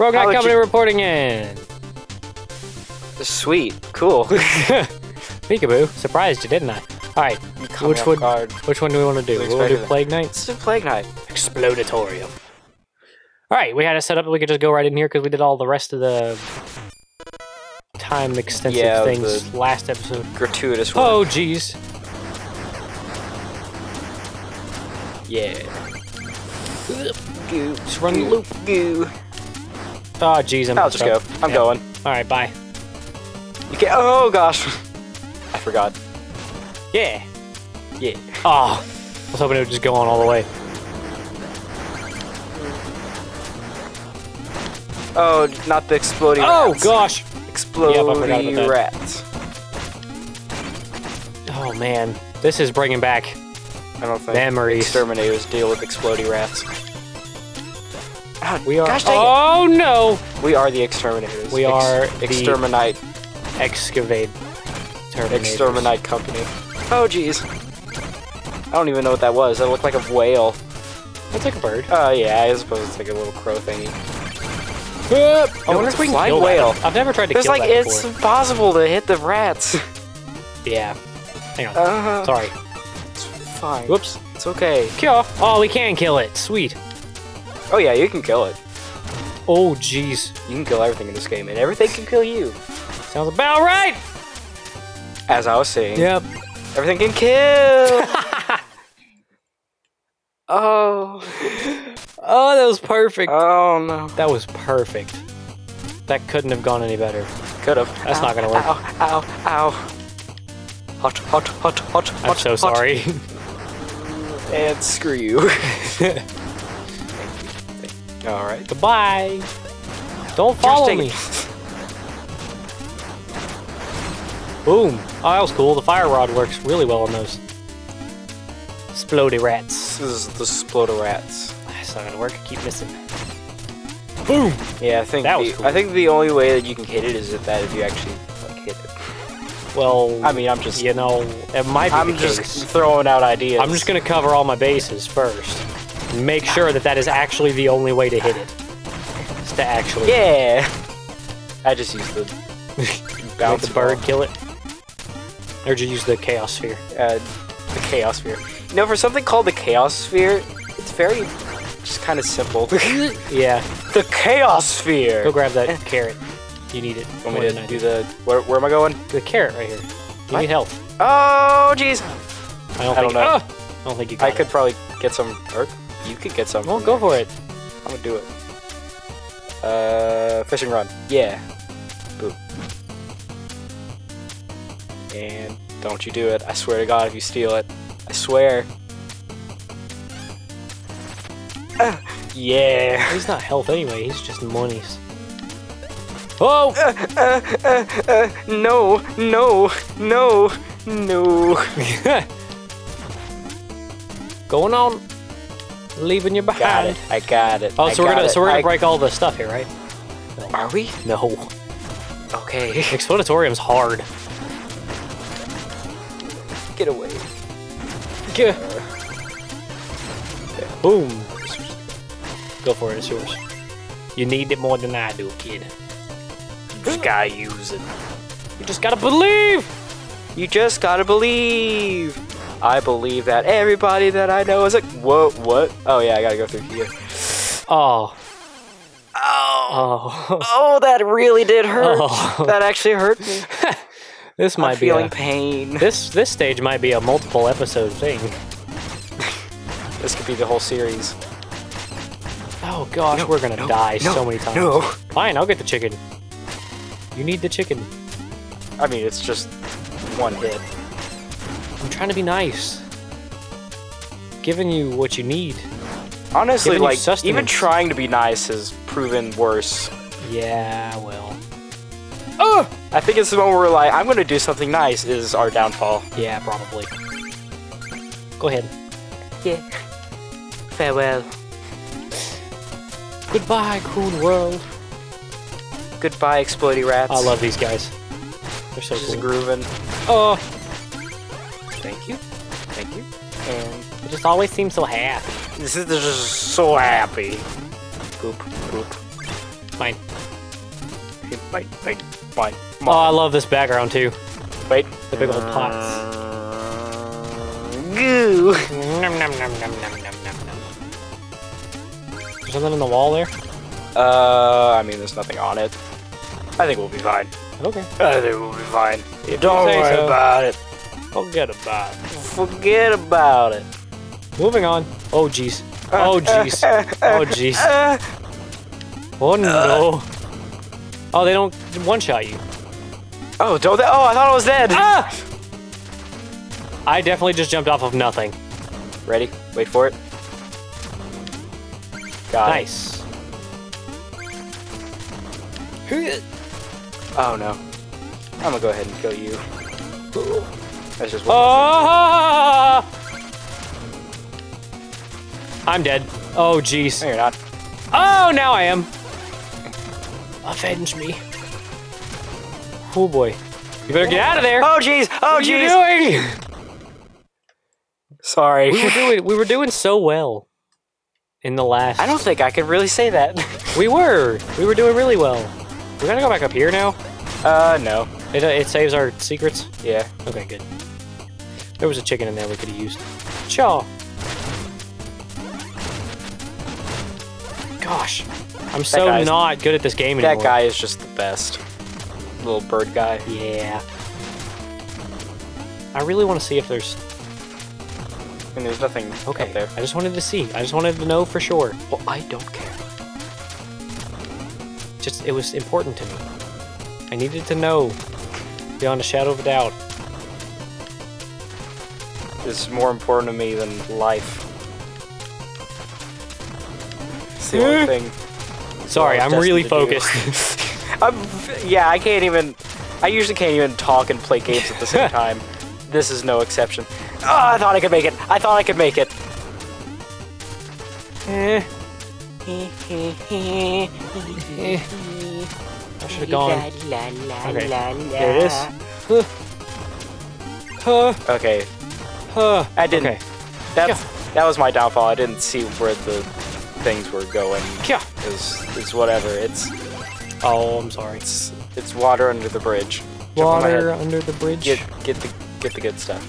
Rogue Knight Company you- reporting in. Sweet. Cool. Peekaboo. Surprised you, didn't I? Alright, which one, guard. which one do we want to do? We Wasn't want to do Plague Knight? Let's do Plague Knight. Explodatorium. Alright, we had it set up that we could just go right in here because we did all the rest of the time extensive Yeah, things last episode. Gratuitous one. Oh, jeez. Yeah. Just run the loop. Goo. Oh, jeez, I'm I'll just go. I'm going. Alright, bye. You can Oh gosh. I forgot. Yeah. Yeah. Oh, I was hoping it would just go on all the way. Oh, not the exploding Oh, rats. gosh. Exploding Yep, I forgot about that. rats. Oh, man. This is bringing back I don't think Memories. exterminators deal with exploding rats. Ah, We are. Gosh dang oh, no. We are the exterminators. We are the- exterminate Excavate. Terminators. exterminate company. Oh jeez. I don't even know what that was. That looked like a whale. That's like a bird. Oh yeah, I suppose it's like a little crow thingy. I wonder if we can flying kill whale. that. I've never tried to It's kill like that it's before. impossible to hit the rats. Yeah. Hang on. Uh, Sorry. It's fine. Whoops. It's okay. Kill. Oh, we can kill it. Sweet. Oh yeah, you can kill it. Oh, jeez. You can kill everything in this game, and everything can kill you. Sounds about right. As I was saying, Yep. everything can kill. oh. Oh, that was perfect. Oh no. that was perfect. That couldn't have gone any better. Could have. That's not gonna work. Ow, ow, ow. Hot, hot, hot, hot, hot. I'm so hot. sorry. And screw you. Alright. Goodbye. Don't follow me. Boom. Oh, that was cool. The fire rod works really well on those. Splody rats. This is the Splodo Rats. That's not gonna work. I keep missing. Boom. Yeah, I think That the, was cool. I think the only way that you can hit it is if that if you actually like hit it. Well, I mean, I'm just you know, it might be I'm just case. throwing out ideas. I'm just gonna cover all my bases first. Make sure that that is actually the only way to hit it. Is to actually Yeah. I just used the bounce the bird kill it. Or did you use the chaos sphere? uh, the chaos sphere. You know, for something called the chaos sphere, it's very just kind of simple. Yeah. the chaos sphere. Go grab that carrot. You need it. Want me to do the where, where am I going? the carrot right here? You What? need help. Oh, jeez. I don't I think. don't know. I don't think you. I could It. probably get some. Or you could get some. Well, go there. for it. I'm gonna do it. Uh, fishing rod. Yeah. Boop. And don't you do it. I swear to God, if you steal it. I swear. Ah, yeah. He's not health anyway. He's just monies. Oh! Uh, uh, uh, no, no, no, no. Going on. Leaving you Got behind. it. I got it. Oh, I so we're gonna it. so we're gonna I- break all the stuff here, right? Are we? No. Okay. Explodatorium's hard. Get away. Gah. Boom. Go for it, it's yours. You need it more than I do, kid. You just gotta use it. You just gotta believe! You just gotta believe. I believe that everybody that I know is like, whoa, what? Oh yeah, I gotta go through here. Oh. Oh, Oh. oh, that really did hurt. Oh. That actually hurt me. this I'm might be feeling a, pain. this this stage might be a multiple episode thing. This could be the whole series. Oh gosh, No, we're gonna no, die no, so many times. No, Fine, I'll get the chicken. You need the chicken. I mean it's just one hit. I'm trying to be nice. Giving you what you need. Honestly, Giving like even trying to be nice has proven worse. Yeah, well. Oh, I think it's the moment where we're like, I'm gonna do something nice. Is our downfall. Yeah, probably. Go ahead. Yeah. Farewell. Goodbye, cruel world. Goodbye, explodey rats. I love these guys. They're so Just cool. grooving. Oh, Thank you. Thank you. And they just always seem so happy. this is just so happy. Boop, boop. Mine. Wait, wait, fine. Come Oh, I love this background too. wait. The big old pots. Goo. Nom, nom, nom, nom, nom, nom, nom, nom. There's something in the wall there? Uh, I mean, there's nothing on it. I think we'll be fine. Okay. I think we'll be fine. you Don't worry so. about it. Forget about it. Forget about it. Moving on. Oh, jeez. Oh, jeez. Oh, jeez. Oh, no. Oh, they don't one-shot you. oh, don't they? Oh, I thought I was dead. Ah! I definitely just jumped off of nothing. Ready? Wait for it. Got Nice. it. Oh no. I'm gonna go ahead and kill you. That's just. Ah! I'm dead. Oh, jeez. No, you're not. Oh, now I am. Avenge me. Oh boy. You better get out of there. Oh jeez. Oh jeez. what are you doing? Sorry. We were doing we were doing so well in the last. I don't think I could really say that. We were. We were doing really well. We're gonna go back up here now. uh, no. It, uh, it saves our secrets. Yeah. Okay, good. There was a chicken in there we could have used. Chaw. Gosh, I'm so not good at this game anymore. That guy is just the best. Little bird guy. Yeah. I really want to see if there's. And there's nothing Okay. up there. I just wanted to see. I just wanted to know for sure. Well, I don't care. Just it was important to me. I needed to know beyond a shadow of a doubt. It's more important to me than life. It's the only thing. Sorry, I I'm really destined to do. focused. I'm, yeah, I can't even. I usually can't even talk and play games at the same time. This is no exception. Oh, I thought I could make it. I thought I could make it. eh, eh. I should have gone. Okay, there it is. Huh. Huh. Okay, Huh. I didn't. Okay. that's that was my downfall. I didn't see where the things were going. Yeah. It's, it's whatever. It's Oh, I'm sorry. it's it's water under the bridge. Jump on my Water under the bridge. Get get the get the good stuff.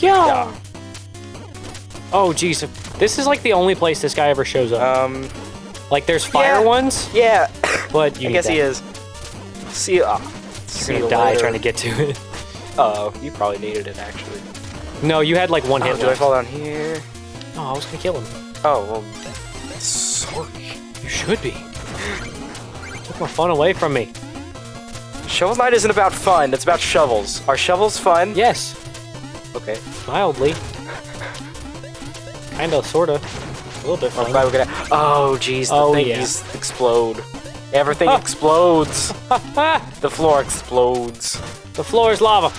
Yeah. Yeah. Oh, jeez. This is like the only place this guy ever shows up. Um. like, there's fire yeah. ones, Yeah. but you I guess he is. See. Uh, You're gonna die trying to get to it. Oh, you probably needed it actually. No, you had like one Oh, hit do I fall down here? Oh, I was gonna kill him. Oh well. Sorry. You should be. Took my fun away from me. Shovel Knight isn't about fun. It's about shovels. Are shovels fun? Yes, Okay. mildly. Kinda, sorta. A little bit fun. glad we're gonna. Oh, jeez. The Oh, things explode. Everything explodes. The floor explodes. The floor is lava.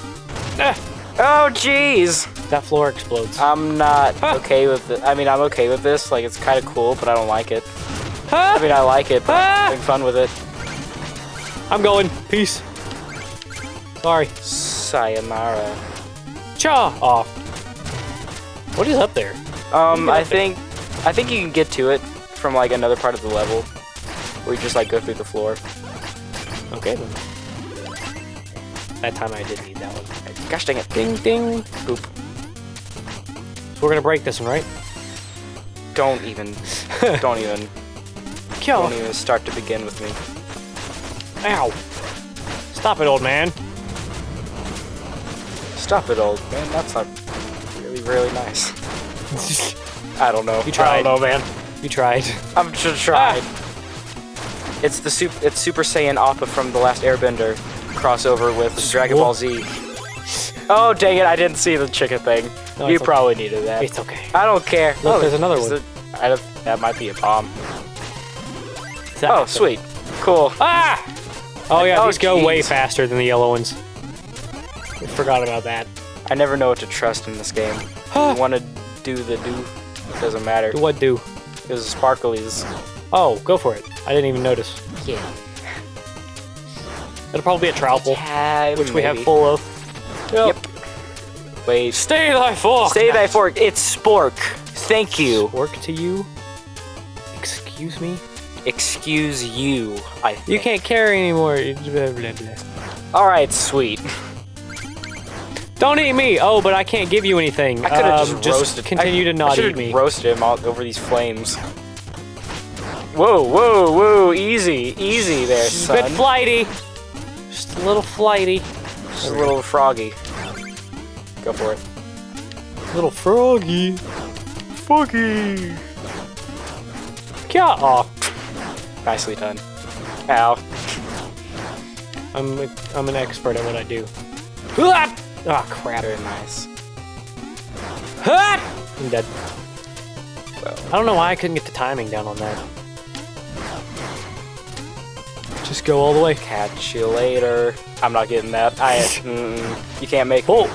Ah, Oh, jeez. that floor explodes. I'm not okay with it. I mean, I'm okay with this. Like, it's kind of cool, but I don't like it. I mean, I like it, but. I'm having fun with it. I'm going. Peace. Sorry. Sayonara. Cha. Oh. What is up there? Um, I up there. think, I think you can get to it from like another part of the level, where you just like go through the floor. Okay then. That time I did need that one. Gosh dang it! Ding ding. Boop. So we're gonna break this one, right? Don't even, don't even, Kill. don't even start to begin with me. Ow. Stop it, old man. Stop it, old man. That's not really, really nice. I don't know. You tried. I don't know, man. you tried. I'm just tried. Ah. It's the super, it's Super Saiyan Appa from the last Airbender crossover with Dragon Ball Z. Oh dang it! I didn't see the chicken thing. No, you it's okay. probably needed that. It's okay. I don't care. Look, there's another one. it- I don't, that might be a bomb. That Oh, happened. sweet. Cool. Ah! Oh yeah, Oh, these go way faster than the yellow ones. I forgot about that. I never know what to trust in this game. You want to do the do, it doesn't matter. Do what do? Because sparklies. Oh, go for it. I didn't even notice. Yeah. It'll probably be a Troupple, which we have full of. Yep. Wait. Stay thy fork. Stay thy fork. It's spork. Thank you. Fork to you. Excuse me. excuse you. I think. You can't carry anymore. Blah, blah, blah. All right, sweet. Don't eat me. Oh, but I can't give you anything. I could have Um, just roasted. Continue I, to not I eat me. Roasted him out over these flames. Whoa, whoa, whoa! Easy, easy there, Just a bit flighty. Just a little flighty. Just a little froggy. Go for it. Little froggy. Froggy. Yeah. Oh, Nicely done. Ow. I'm a, I'm an expert at what I do. Ah, oh, crap. Very nice. Ah! I'm dead. Well, I don't know why I couldn't get the timing down on that. Just go all the way. catch you later. I'm not getting that. I. Mm, you can't make. Oh.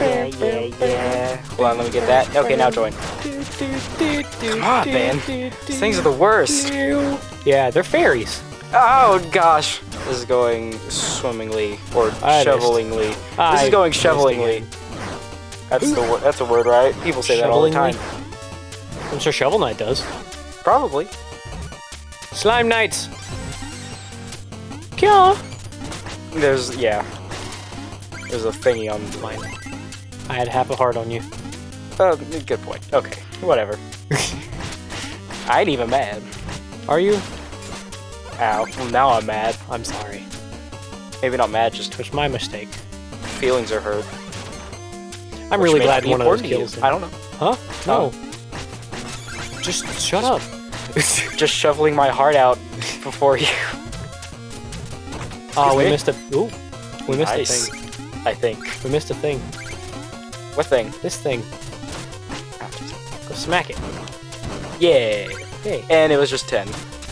Yeah, yeah, yeah. Hold on, let me get that. Okay, now join. Come on, man. These things are the worst. Yeah, they're fairies. Oh gosh, this is going swimmingly or I missed. shovelingly. This I is going shovelingly. That's the. That's a word, right? People say that all the time. I'm sure Shovel Knight does. Probably. Slime Knights. Kya? There's yeah. There's a thingy on Mine. I had half a heart on you. Uh, good point. Okay, whatever. I ain't even mad. Are you? Ow. Well, now I'm mad. I'm sorry. Maybe not mad, just was my mistake. feelings are hurt. I'm which really glad one of those important to you. kills. I don't know. Huh? No. Oh. Just shut up. Just shoveling my heart out before you. oh, we missed a. Ooh. We missed Nice. a thing. I think. We missed a thing. What thing? This thing. Go smack it. Yeah. Hey. And it was just ten.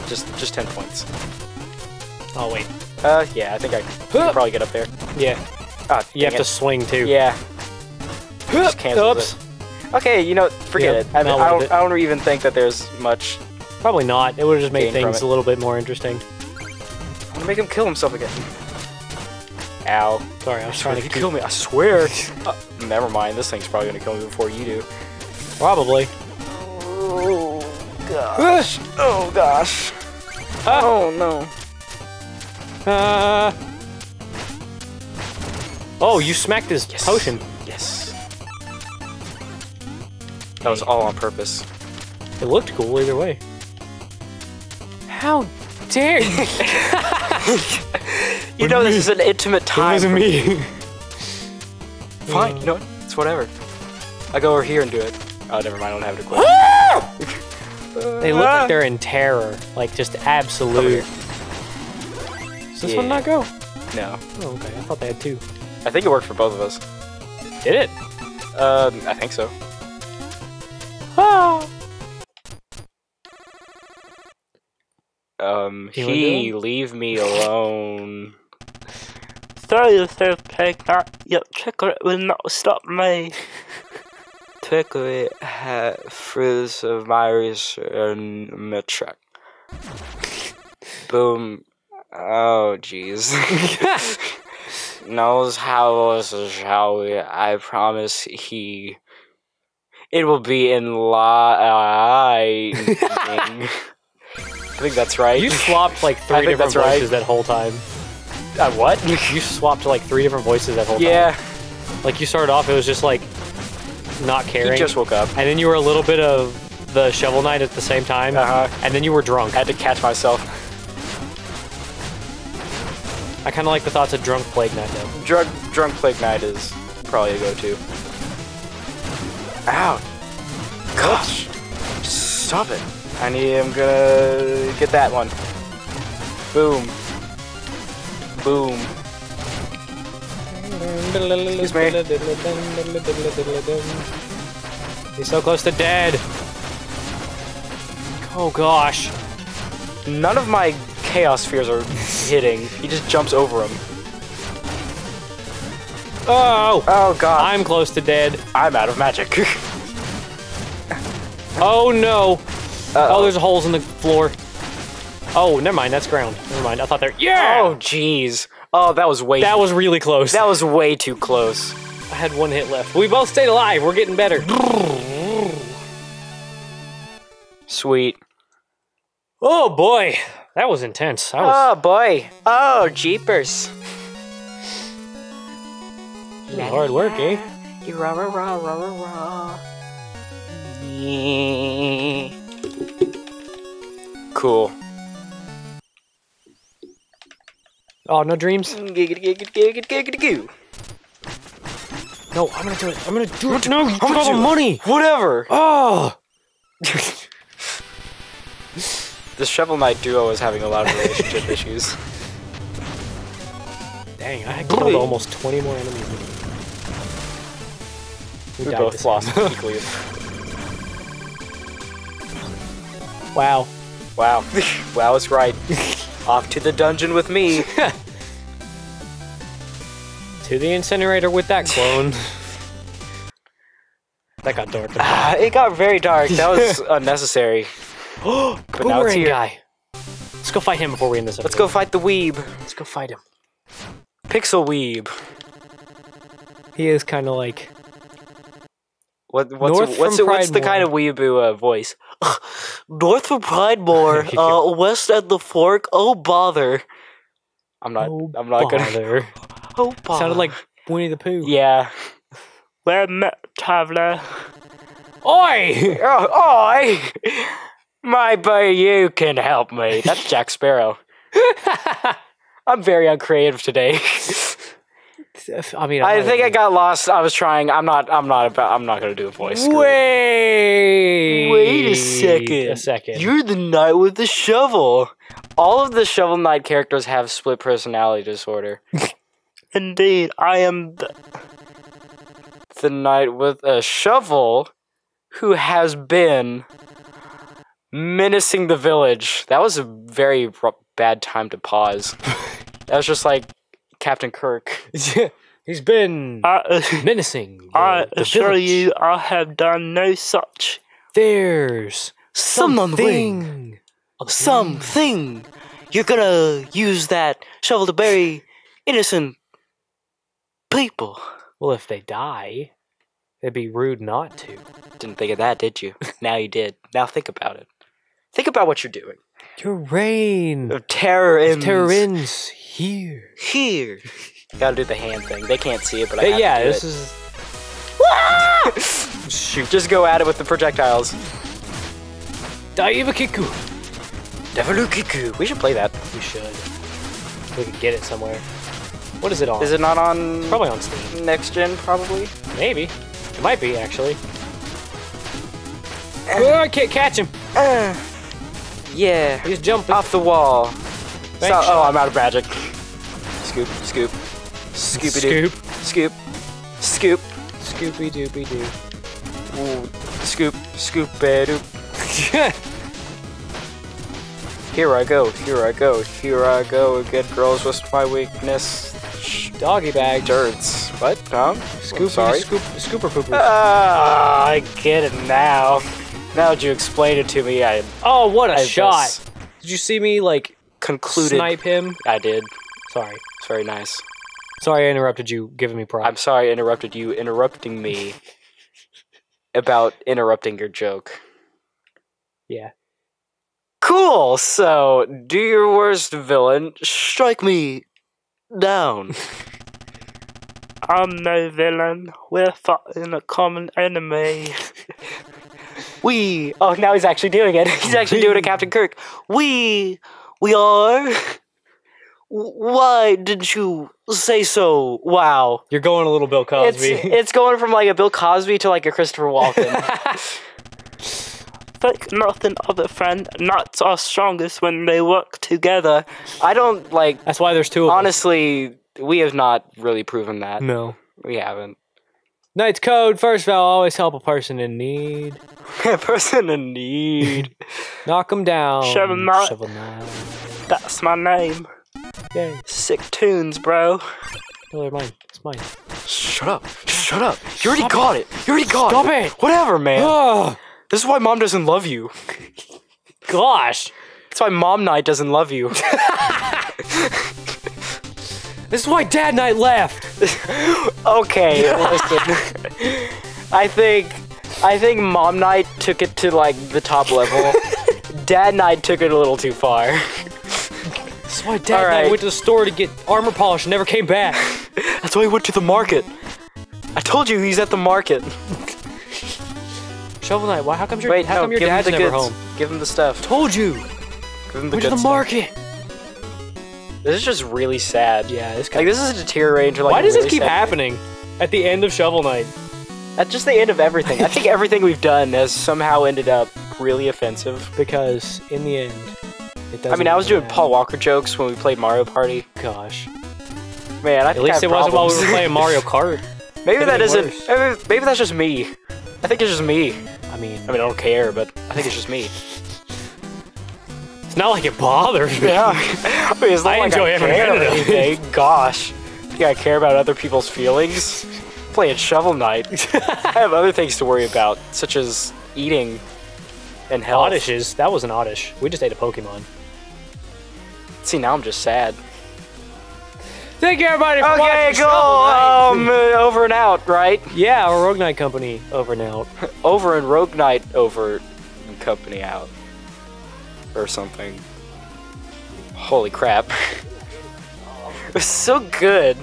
Just just ten points. Oh wait. Uh, yeah. I think I probably get up there. Yeah. Ah, You have dang to swing too. Yeah. Just cancels Oops. it. Okay, you know, forget Yep, it. I, I, don't, it. I don't even think that there's much. Probably not. It would have just made things a little bit more interesting. I'm gonna make him kill himself again. Ow. Sorry, I was Trying trying to to keep. kill me, I swear. Uh, never mind, this thing's probably gonna kill me before you do. Probably. Oh gosh. oh gosh. Ah. Oh no. Uh. Oh, you smacked his Yes. potion. Yes. That was all on purpose. It looked cool either way. How dare you? You know this is an intimate time. It time. wasn't me. Fine, you know what? It's whatever. I go over here and do it. Oh, never mind, I don't have it equipped. They look like they're in terror, like just absolute. Does this one not go? No. Oh, okay. I thought they had two. I think it worked for both of us. Did it? Um, I think so. Um, he, leave me alone. Throw yourself, Picker. Your chocolate will not stop me. Quickly hat frizz of Myris and Mitrek. Boom. Oh, jeez. Knows how this shall we? I promise he. It will be in line. I think that's right. You swapped like three different that's right. voices that whole time. Uh, what? You swapped like three different voices that whole time. Yeah, Like you started off, it was just like not caring, he just woke up. and then you were a little bit of the Shovel Knight at the same time, Uh-huh. and then you were drunk. I had to catch myself. I kind of like the thoughts of drunk Plague Knight though. Drug, drunk plague Knight is probably a go-to. Ow! Gosh! Stop it! I need. I'm gonna get that one. Boom. Boom. Excuse He's so close to dead. Oh gosh. None of my chaos spheres are hitting. He just jumps over them. Oh! Oh god! I'm close to dead. I'm out of magic. Oh no! Uh-oh. Oh, there's holes in the floor. Oh, never mind. That's ground. Never mind. I thought there. Yeah. Oh jeez. Oh, that was way. that was really close. that was way too close. I had one hit left. We both stayed alive. We're getting better. Sweet. Oh boy, that was intense. Was Oh boy. Oh, jeepers. Hard work, eh? Rah, rah, rah, rah, rah, rah. Cool. Oh, no dreams. Giggity, giggity, giggity, giggity, goo. No, I'm gonna do it. I'm gonna do it. No, you I'm took gonna all the money. Whatever. Oh. The Shovel Knight duo is having a lot of relationship issues. Dang, I killed almost 20 more enemies. We We both lost equally. Wow. Wow. wow is right. Off to the dungeon with me. To the incinerator with that clone. that got dark. Ah, it got very dark. That was unnecessary. but now it's here. guy. Let's go fight him before we end this episode. Let's go fight the weeb. Let's go fight him. Pixel weeb. He is kind of like. What, what's North what's, from what's the kind of weeaboo uh, voice? North from Pridemoor, uh, west at the fork. Oh bother! I'm not. Oh, I'm not gonna. bother. Oh bother! Sounded like Winnie the Pooh. Yeah. Where met traveler? Oi! Oh, oi! Maybe you can help me. That's Jack Sparrow. I'm very uncreative today. I mean, I I'm think I got lost. I was trying. I'm not. I'm not about. I'm not gonna do a voice. even- Screw it. Wait. Wait a second. A second. You're the knight with the shovel. All of the Shovel Knight characters have split personality disorder. Indeed, I am the The knight with a shovel, who has been menacing the village. That was a very bad time to pause. that was just like Captain Kirk. He's been I, menacing. The, I the assure village. you, I have done no such. There's Something. something. Something. You're gonna use that shovel to bury innocent people. Well, if they die, it'd be rude not to. Didn't think of that, did you? now you did. Now think about it. Think about what you're doing. Your reign Of terror ends terror ends here. here. Gotta do the hand thing. They can't see it, but I have yeah, to do this it. is Shoot. Just go at it with the projectiles. Daiva Kiku. Devalukiku. We should play that. We should. We could get it somewhere. What is it on? Is it not on probably on Steam? next gen? Probably. Maybe. It might be actually. Oh, I can't catch him. Uh, yeah. He's jumping. Off the wall. So- oh, I'm out of magic. Scoop, scoop, Scoopy doo, Scoop. scoop, scoop, Scoopy doopy doo. Ooh, scoop, scoop, doop. Here I go, here I go, here I go. Get girls what's my weakness. Doggy bag. Dirts. What? Huh? Scoop. sorry. Scoop. Scooper pooper. Ah, I get it now. Now that you explain it to me, I oh, what a I shot! just Did you see me like concluded. snipe him? I did. Sorry. It's very nice. Sorry, I interrupted you. Giving me props. I'm sorry I interrupted you interrupting me about interrupting your joke. Yeah. Cool. So, do your worst villain. Strike me down. I'm no villain. We're fighting a common enemy. We. Oh, now he's actually doing it. He's actually doing it, Captain Kirk. We. We are. Why didn't you say so? Wow. You're going a little Bill Cosby. it's going from like a Bill Cosby to like a Christopher Walken. Think nothing of it, friend. Nuts are strongest when they work together. I don't like. That's why there's two of us. Honestly, we have not really proven that. No. We haven't. Knight's code. First vow always help a person in need. A person in need. Knock him down. Shovel Knight. Shovel Knight. That's my name. Yay. Sick tunes, bro. No, they're mine. It's mine. Shut up. Shut up. You already got it. You already got Stop it. it. Whatever, man. Oh, This is why mom doesn't love you. gosh. That's why mom night doesn't love you. This is why Dad Night left. okay, listen. I think I think Mom Night took it to like the top level. Dad Night took it a little too far. That's why Dad and I went to the store to get armor polish and never came back. That's why he went to the market. I told you he's at the market. Shovel Knight, why? How come your, Wait, how no, come your dad's the never goods. home? Give him the stuff. Told you. Give him the Went to the stuff. market. This is just really sad. Yeah, this Like this is deteriorating to like. Why does really this keep happening at the end of Shovel Knight? At just the end of everything. I think everything we've done has somehow ended up really offensive. Because in the end, it doesn't. I mean, I was doing matter. Paul Walker jokes when we played Mario Party. Gosh. Man, I At think I least have it wasn't while we were playing Mario Kart. maybe that isn't. Maybe, maybe that's just me. I think it's just me. I mean, I mean, I don't care, but I think it's just me. Not like it bothers me. Yeah. I mean, it's not I like enjoy I every care minute of it. Gosh. think I care about other people's feelings? Playing Shovel Knight. I have other things to worry about, such as eating and health. Oddish that was an oddish. We just ate a Pokemon. See, now I'm just sad. Thank you everybody for Okay, watching cool. Shovel Knight. Um, uh, over and out, right? yeah, our Rogue Knight company over and out. Over and Rogue Knight over and company out. Or something. Holy crap. it was so good.